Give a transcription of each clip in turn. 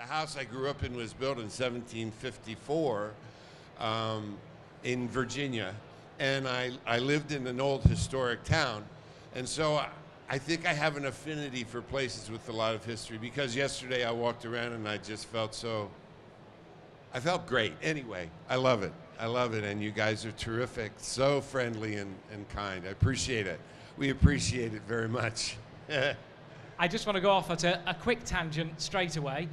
The house I grew up in was built in 1754 um, in Virginia, and I, I lived in an old historic town. And so I, I think I have an affinity for places with a lot of history because yesterday I walked around and I just felt so, I felt great. Anyway, I love it. I love it. And you guys are terrific, so friendly and, and kind. I appreciate it. We appreciate it very much. I just want to go off at a, a quick tangent straight away.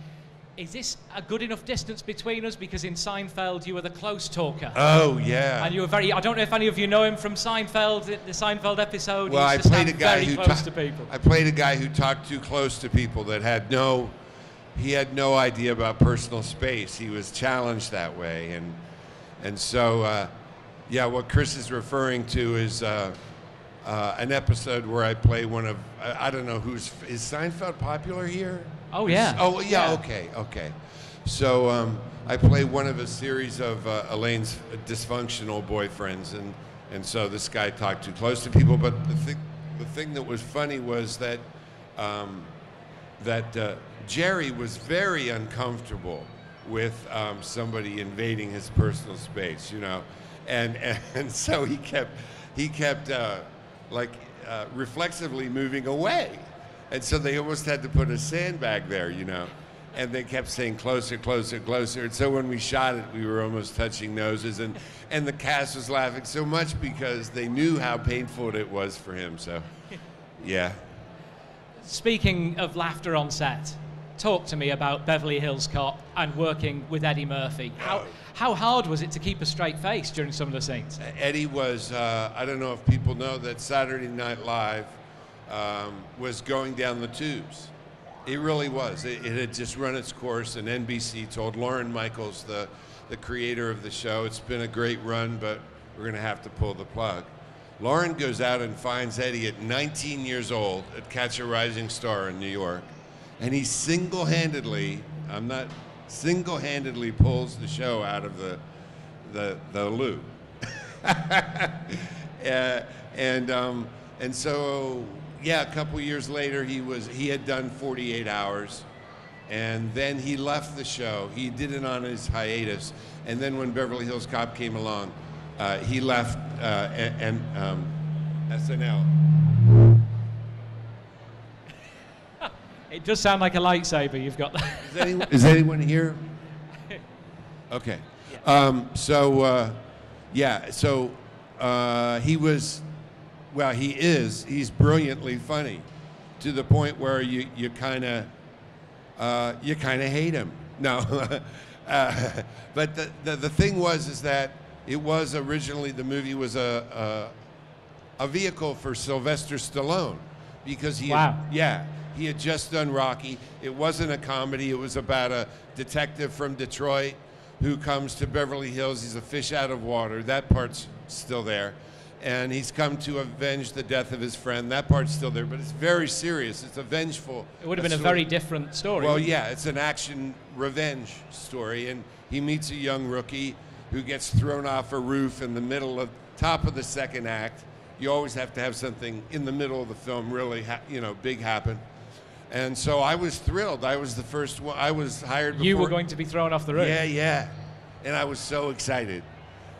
Is this a good enough distance between us? Because in Seinfeld, you were the close talker. oh, yeah. and you were very, I don't know if any of you know him from Seinfeld, the Seinfeld episode. Well, I played a guy who close ta- people. I played a guy who talked too close to people that had no he had no idea about personal space. He was challenged that way, and and so uh, yeah, what Chris is referring to is uh, uh, an episode where I play one of I, I don't know who's is Seinfeld popular here. Oh, yeah. Oh yeah. Yeah. Okay. Okay. So um, I play one of a series of uh, Elaine's dysfunctional boyfriends, and and so this guy talked too close to people. But the thing the thing that was funny was that. Um, that uh, Jerry was very uncomfortable with um, somebody invading his personal space, you know, and and so he kept he kept uh, like uh, reflexively moving away, and so they almost had to put a sandbag there, you know, and they kept saying closer, closer, closer, and so when we shot it, we were almost touching noses, and and the cast was laughing so much because they knew how painful it was for him, so yeah. Speaking of laughter on set, talk to me about Beverly Hills Cop and working with Eddie Murphy. How, how hard was it to keep a straight face during some of the scenes? Eddie was, uh, I don't know if people know that Saturday Night Live um, was going down the tubes. It really was. It, it had just run its course, and NBC told Lorne Michaels, the, the creator of the show, it's been a great run, but we're going to have to pull the plug. Lorne goes out and finds Eddie at 19 years old at Catch a Rising Star in New York, and he single handedly, I'm not, single handedly pulls the show out of the, the, the loo. uh, and um, and so yeah, a couple years later, he was he had done 48 hours, and then he left the show. He did it on his hiatus, and then when Beverly Hills Cop came along, uh, he left uh, and, and um, SNL. It does sound like a lightsaber you've got there. Is anyone, is anyone here? Okay. Um, so, uh, yeah, so uh, he was, well, he is, he's brilliantly funny to the point where you, you kind of, uh, you kind of hate him. No. uh, but the, the, the thing was is that it was originally, the movie was a, a, a vehicle for Sylvester Stallone because he Wow. had, yeah, he had just done Rocky. It wasn't a comedy. It was about a detective from Detroit who comes to Beverly Hills. He's a fish out of water. That part's still there. And he's come to avenge the death of his friend. That part's still there, but it's very serious. It's a vengeful. It would have been a very different story. Well, yeah, it's an action revenge story, and he meets a young rookie who gets thrown off a roof in the middle of top of the second act. You always have to have something in the middle of the film really, ha- you know, big happen. And so I was thrilled. I was the first one. I was hired. You were going to be thrown off the roof. Yeah, yeah. And I was so excited.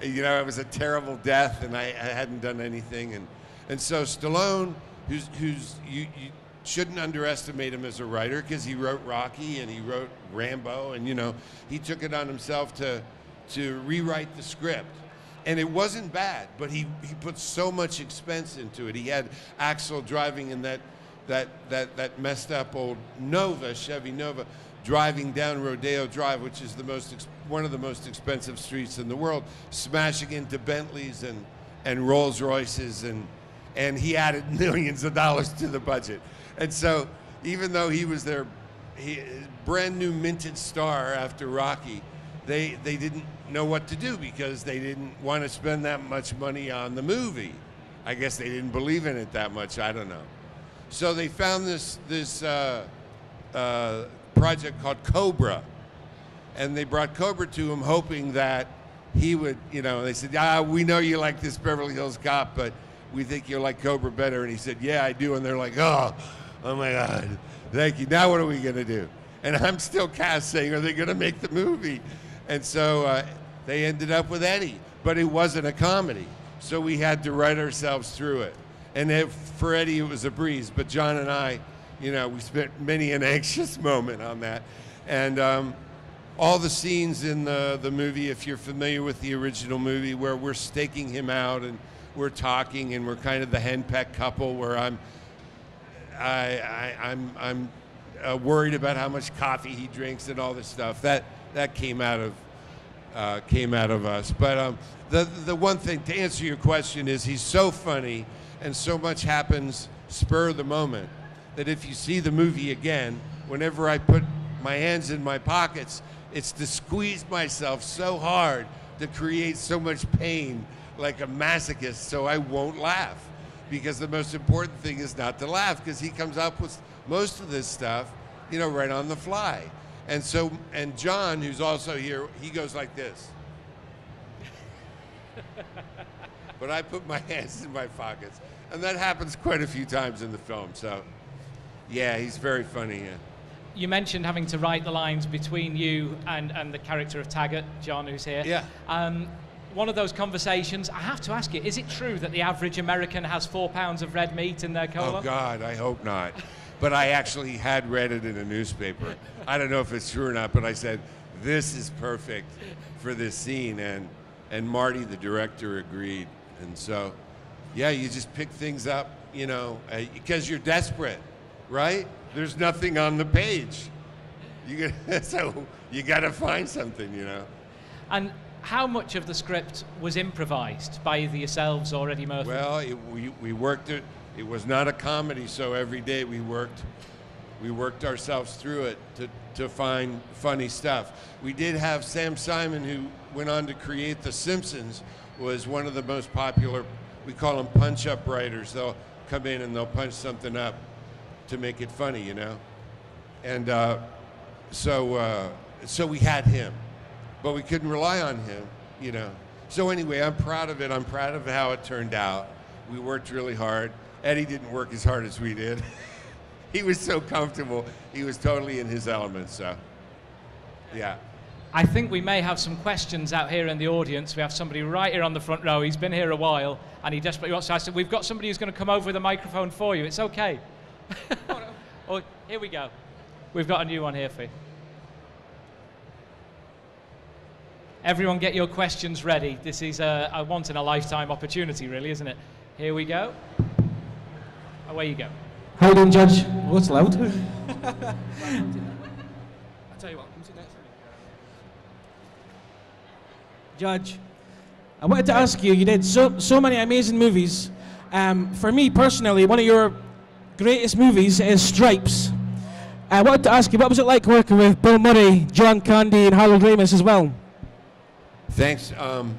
You know, it was a terrible death, and I, I hadn't done anything. And, and so Stallone, who's, who's you, you shouldn't underestimate him as a writer because he wrote Rocky and he wrote Rambo, and, you know, he took it on himself to, to rewrite the script. And it wasn't bad, but he, he put so much expense into it. He had Axel driving in that, that, that, that messed up old Nova, Chevy Nova, driving down Rodeo Drive, which is the most one of the most expensive streets in the world, smashing into Bentleys and, and Rolls Royces, and, and he added millions of dollars to the budget. And so, even though he was their he, brand new minted star after Rocky, they, they didn't know what to do because they didn't want to spend that much money on the movie. I guess they didn't believe in it that much. I don't know. So they found this this uh, uh, project called Cobra, and they brought Cobra to him, hoping that he would, you know, they said, "Ah, we know you like this Beverly Hills Cop, but we think you like Cobra better." And he said, "Yeah, I do." And they're like, "Oh, oh my God, thank you. Now what are we gonna do?" And I'm still cast saying, are they going to make the movie? And so uh, they ended up with Eddie, but it wasn't a comedy. So we had to write ourselves through it. And for Eddie, it was a breeze, but John and I, you know, we spent many an anxious moment on that. And um, all the scenes in the, the movie, if you're familiar with the original movie, where we're staking him out and we're talking and we're kind of the henpeck couple where I'm, I, I, I'm, I'm uh, worried about how much coffee he drinks and all this stuff. That, that came out of, uh, came out of us. But um, the, the one thing to answer your question is he's so funny and so much happens spur of the moment that if you see the movie again, whenever I put my hands in my pockets, it's to squeeze myself so hard to create so much pain like a masochist so I won't laugh. Because the most important thing is not to laugh because he comes up with most of this stuff, you know, right on the fly. And so, and John, who's also here, he goes like this. but I put my hands in my pockets. And that happens quite a few times in the film. So, yeah, he's very funny. Yeah. You mentioned having to write the lines between you and, and the character of Taggart, John, who's here. Yeah. Um, one of those conversations, I have to ask you, is it true that the average American has four pounds of red meat in their colon? Oh, God, I hope not. But I actually had read it in a newspaper. I don't know if it's true or not, but I said, this is perfect for this scene. And, and Marty, the director, agreed. And so, yeah, you just pick things up, you know, because uh, you're desperate, right? There's nothing on the page. You get, so you got to find something, you know. And how much of the script was improvised by either yourselves or Eddie Murphy? Well, it, we, we worked it. It was not a comedy, so every day we worked we worked ourselves through it to, to find funny stuff. We did have Sam Simon, who went on to create The Simpsons, was one of the most popular. We call them punch-up writers. They'll come in and they'll punch something up to make it funny, you know. And uh, so uh, so we had him but we couldn't rely on him, you know. So anyway, I'm proud of it. I'm proud of how it turned out. We worked really hard. Eddie didn't work as hard as we did. he was so comfortable. He was totally in his element. So, yeah. I think we may have some questions out here in the audience. We have somebody right here on the front row. He's been here a while, and he desperately wants to ask. We've got somebody who's going to come over with a microphone for you. It's okay. oh, here we go. We've got a new one here for you. Everyone get your questions ready. This is a, a once in a lifetime opportunity, really, isn't it? Here we go. Away you go. How you doing, Judge? What's loud? I'll tell you what, come sit next to me. Judge, I wanted to ask you, you did so, so many amazing movies. Um, for me personally, one of your greatest movies is Stripes. I wanted to ask you, what was it like working with Bill Murray, John Candy, and Harold Ramis as well? Thanks. Um,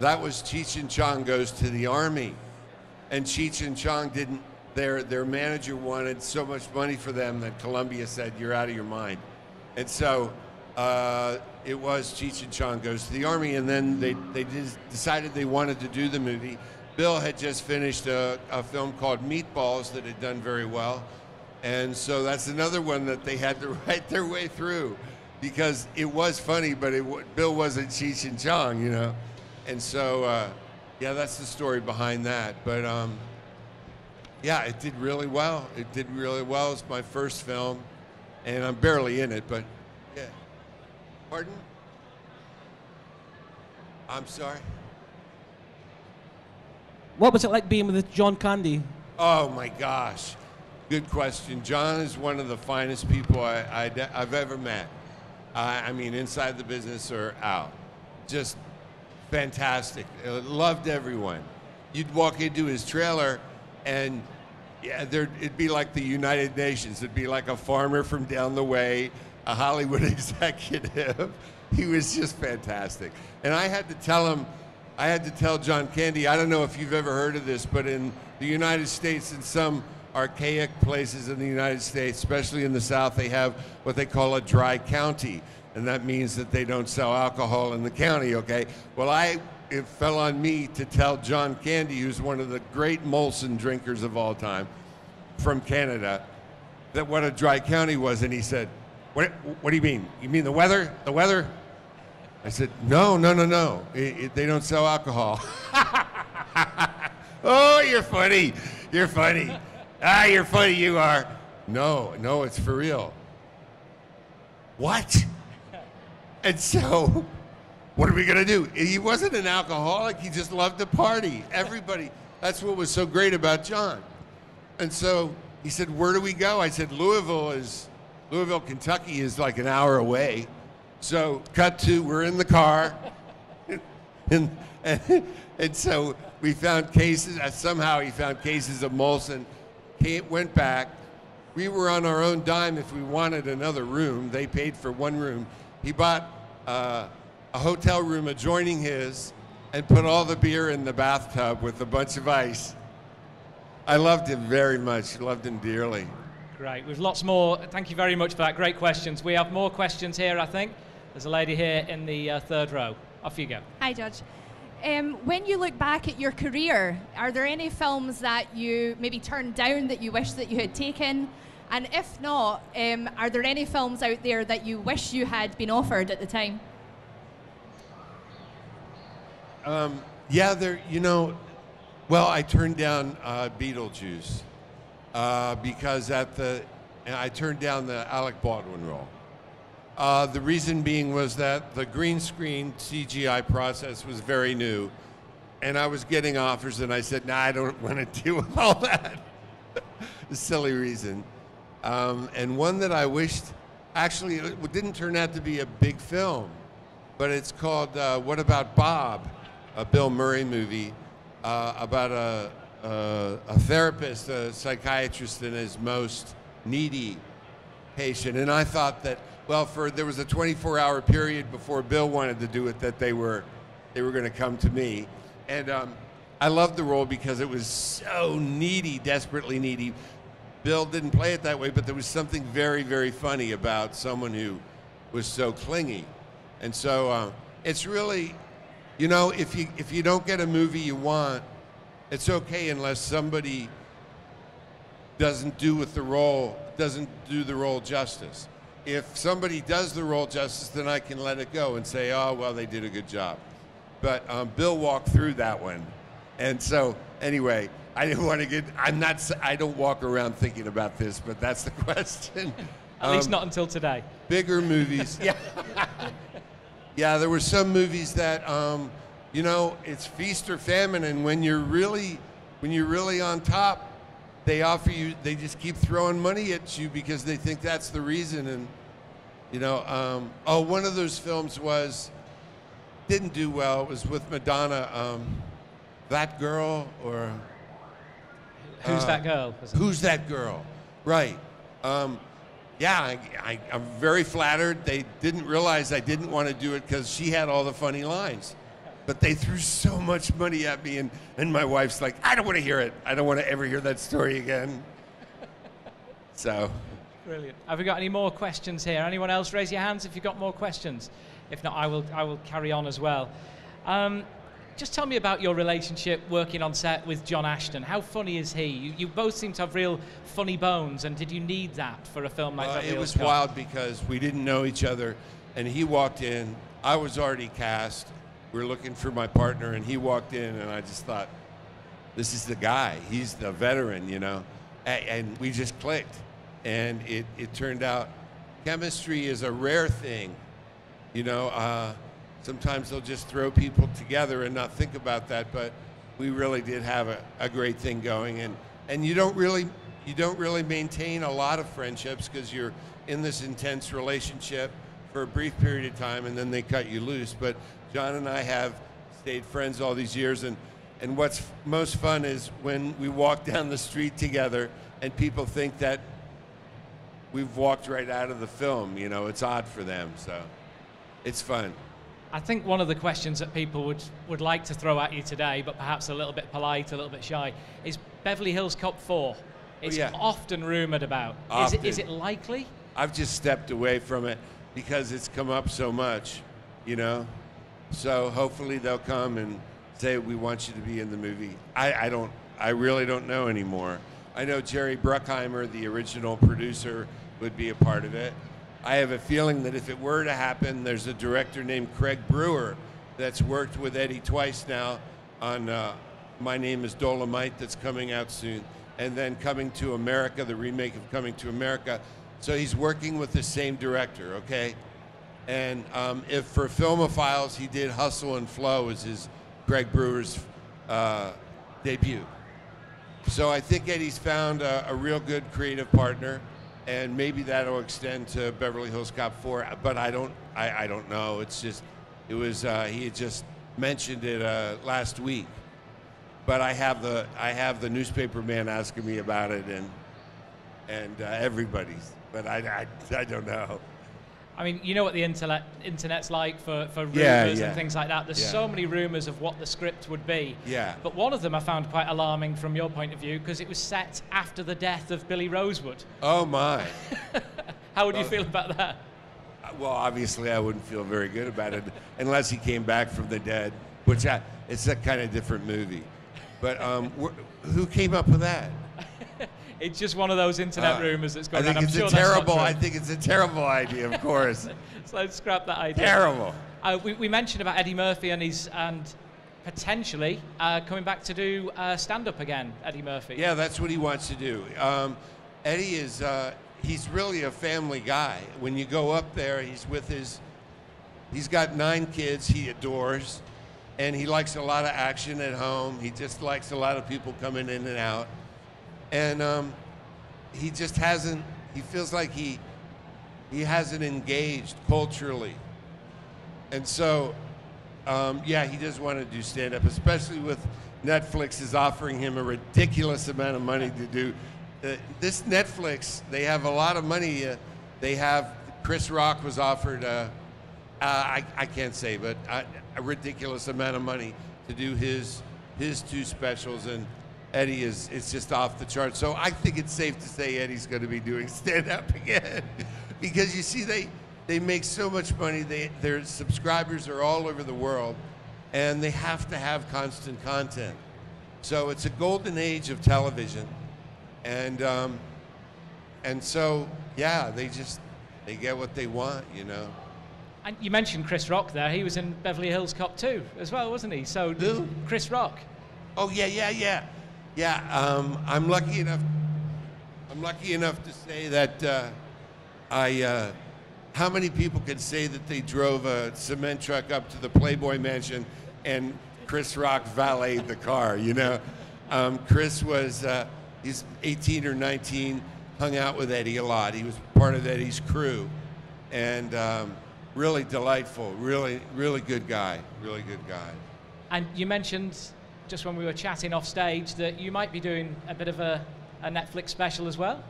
that was Cheech and Chong goes to the army, and Cheech and Chong didn't. Their their manager wanted so much money for them that Columbia said, "You're out of your mind," and so uh, it was Cheech and Chong goes to the army, and then they they decided they wanted to do the movie. Bill had just finished a, a film called Meatballs that had done very well, and so that's another one that they had to write their way through because it was funny, but it, Bill wasn't Cheech and Chong, you know. And so, uh, yeah, that's the story behind that. But um, yeah, it did really well. It did really well. It's my first film, and I'm barely in it, but yeah. Pardon? I'm sorry. What was it like being with John Candy? Oh my gosh, good question. John is one of the finest people I, I've ever met. I mean, inside the business or out. Just fantastic. Uh, loved everyone. You'd walk into his trailer, and yeah, there it'd be like the United Nations. It'd be like a farmer from down the way, a Hollywood executive. he was just fantastic. And I had to tell him, I had to tell John Candy. I don't know if you've ever heard of this, but in the United States, in some archaic places in the United States, especially in the South, they have what they call a dry county. And that means that they don't sell alcohol in the county, okay? Well, I, it fell on me to tell John Candy, who's one of the great Molson drinkers of all time from Canada, that what a dry county was. And he said, what, what do you mean? You mean the weather? The weather? I said, no, no, no, no. It, it, they don't sell alcohol. oh, you're funny. You're funny. Ah, you're funny, you are. No, no, it's for real. What? And so, what are we going to do? He wasn't an alcoholic. He just loved to party. Everybody. That's what was so great about John. And so he said, Where do we go? I said, Louisville is, Louisville, Kentucky is like an hour away. So, cut to, we're in the car. and, and, and so we found cases, uh, somehow he found cases of Molson, came, went back. We were on our own dime if we wanted another room. They paid for one room. He bought uh, a hotel room adjoining his and put all the beer in the bathtub with a bunch of ice. I loved him very much, loved him dearly. Great. We've lots more. Thank you very much for that. Great questions. We have more questions here, I think. There's a lady here in the uh, third row. Off you go. Hi, Judge. Um, when you look back at your career, are there any films that you maybe turned down that you wish that you had taken? And if not, um, are there any films out there that you wish you had been offered at the time? Um, yeah, there. You know, well, I turned down uh, Beetlejuice uh, because at the, and I turned down the Alec Baldwin role. Uh, the reason being was that the green screen CGI process was very new, and I was getting offers, and I said, "Nah, I don't want to deal with all that." silly reason. Um, and one that I wished, actually, it didn't turn out to be a big film, but it's called uh, "What About Bob," a Bill Murray movie uh, about a, a, a therapist, a psychiatrist, and his most needy patient. And I thought that well, for there was a 24-hour period before Bill wanted to do it that they were they were going to come to me, and um, I loved the role because it was so needy, desperately needy. Bill didn't play it that way, but there was something very, very funny about someone who was so clingy, and so uh, it's really, you know, if you if you don't get a movie you want, it's okay unless somebody doesn't do with the role doesn't do the role justice if somebody does the role justice, then I can let it go and say, oh, well, they did a good job. But um, Bill walked through that one. And so, anyway, I didn't want to get, I'm not, I don't walk around thinking about this, but that's the question. At um, least not until today. Bigger movies. yeah. yeah, there were some movies that, um, you know, it's feast or famine. And when you're really, when you're really on top, they offer you, they just keep throwing money at you because they think that's the reason. And, you know, um, oh, one of those films was, didn't do well. It was with Madonna. Um, that girl or. Who's uh, that girl? Who's that girl? Right. Um, yeah, I, I'm very flattered. They didn't realize I didn't want to do it because she had all the funny lines but they threw so much money at me, and, and my wife's like, I don't want to hear it. I don't want to ever hear that story again. so. Brilliant. Have we got any more questions here? Anyone else? Raise your hands if you've got more questions. If not, I will, I will carry on as well. Um, just tell me about your relationship working on set with John Ashton. How funny is he? You, you both seem to have real funny bones, and did you need that for a film like uh, that? It was wild because we didn't know each other, and he walked in. I was already cast, we were looking for my partner, and he walked in, and I just thought, this is the guy. He's the veteran, you know. And, we just clicked, and it, it turned out chemistry is a rare thing. You know, uh, sometimes they'll just throw people together and not think about that, but we really did have a, a great thing going, and and you don't really you don't really maintain a lot of friendships because you're in this intense relationship for a brief period of time, and then they cut you loose. But John and I have stayed friends all these years, and, and what's most fun is when we walk down the street together and people think that we've walked right out of the film. You know, it's odd for them, so it's fun. I think one of the questions that people would, would like to throw at you today, but perhaps a little bit polite, a little bit shy, is Beverly Hills Cop 4. It's oh, yeah. often rumored about. Often. Is, it, is it likely? I've just stepped away from it because it's come up so much, you know? So hopefully they'll come and say, we want you to be in the movie. I, I don't, I really don't know anymore. I know Jerry Bruckheimer, the original producer, would be a part of it. I have a feeling that if it were to happen, there's a director named Craig Brewer that's worked with Eddie twice now on uh, My Name is Dolomite that's coming out soon, and then Coming to America, the remake of Coming to America. So he's working with the same director, okay? And um, if for Filmophiles he did Hustle and Flow as his Greg Brewer's uh, debut. So I think Eddie's found a, a real good creative partner, and maybe that'll extend to Beverly Hills Cop 4. But I don't, I, I don't know. It's just, it was uh, he had just mentioned it uh, last week. But I have the, I have the newspaper man asking me about it, and and uh, everybody's. But I, I, I don't know. I mean, you know what the internet internet's like for, for rumors Yeah, yeah. and things like that. There's Yeah. so many rumors of what the script would be. Yeah. But one of them I found quite alarming from your point of view because it was set after the death of Billy Rosewood. Oh my. How would you feel about that? Well, obviously, I wouldn't feel very good about it unless he came back from the dead, which I, it's a kind of different movie. But um, who came up with that? It's just one of those internet Uh, rumors that's I going think around. I'm it's sure a terrible. I think it's a terrible idea. Of course, so let's scrap that idea. terrible. Uh, we, we mentioned about Eddie Murphy and his and potentially uh, coming back to do uh, stand up again. Eddie Murphy. Yeah, that's what he wants to do. Um, Eddie is. Uh, he's really a family guy. When you go up there, he's with his. He's got nine kids he adores, and he likes a lot of action at home. He just likes a lot of people coming in and out, and um, he just hasn't. He feels like he he hasn't engaged culturally, and so um, yeah, he does want to do stand up, especially with Netflix is offering him a ridiculous amount of money to do. Uh, this Netflix, they have a lot of money. Uh, they have Chris Rock was offered, uh, uh, I, I can't say, but uh, a ridiculous amount of money to do his his two specials, and Eddie is it's just off the charts. So I think it's safe to say Eddie's going to be doing stand up again, because you see they they make so much money. They their subscribers are all over the world, and they have to have constant content. So it's a golden age of television, and um, and so yeah, they just they get what they want, you know. And you mentioned Chris Rock there. He was in Beverly Hills Cop 2 as well, wasn't he? So Who? Chris Rock. Oh yeah, yeah, yeah, yeah. Um, I'm lucky enough. I'm lucky enough to say that uh, I. Uh, how many people could say that they drove a cement truck up to the Playboy Mansion and Chris Rock valeted the car? You know, um, Chris was uh, he's 18 or 19, hung out with Eddie a lot. He was part of Eddie's crew, and um, really delightful, really, really good guy, really good guy. And you mentioned just when we were chatting off stage that you might be doing a bit of a, a Netflix special as well.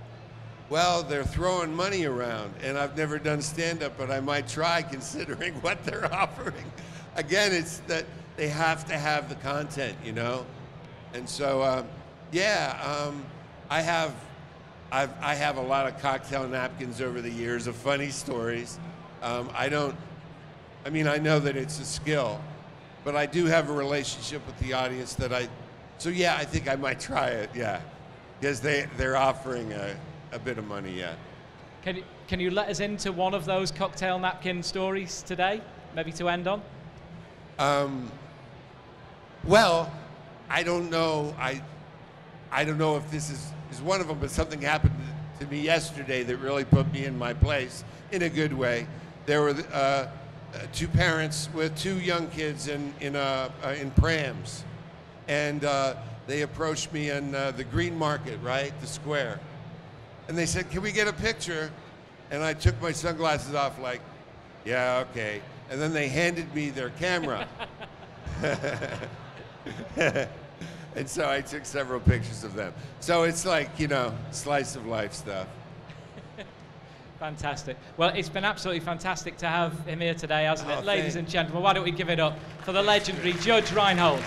Well, they're throwing money around, and I've never done stand up, but I might try considering what they're offering. Again, it's that they have to have the content, you know? And so, um, yeah, um, I have. I've, I have a lot of cocktail napkins over the years of funny stories. Um, I don't, I mean, I know that it's a skill, but I do have a relationship with the audience that I, so yeah, I think I might try it, yeah. Because they, they're offering a, a bit of money, yeah. Can you, can you let us into one of those cocktail napkin stories today? Maybe to end on? Um, well, I don't know. I, I don't know if this is, is one of them, but something happened to me yesterday that really put me in my place in a good way. There were uh, two parents with two young kids in in, uh, uh, in prams, and uh, they approached me in uh, the Green Market, right, the square, and they said, "Can we get a picture?" And I took my sunglasses off, like, "Yeah, okay." And then they handed me their camera. and so I took several pictures of them. So it's like, you know, slice of life stuff. Fantastic. Well, it's been absolutely fantastic to have him here today, hasn't Oh, it? Ladies and gentlemen, why don't we give it up for the legendary Judge Reinhold?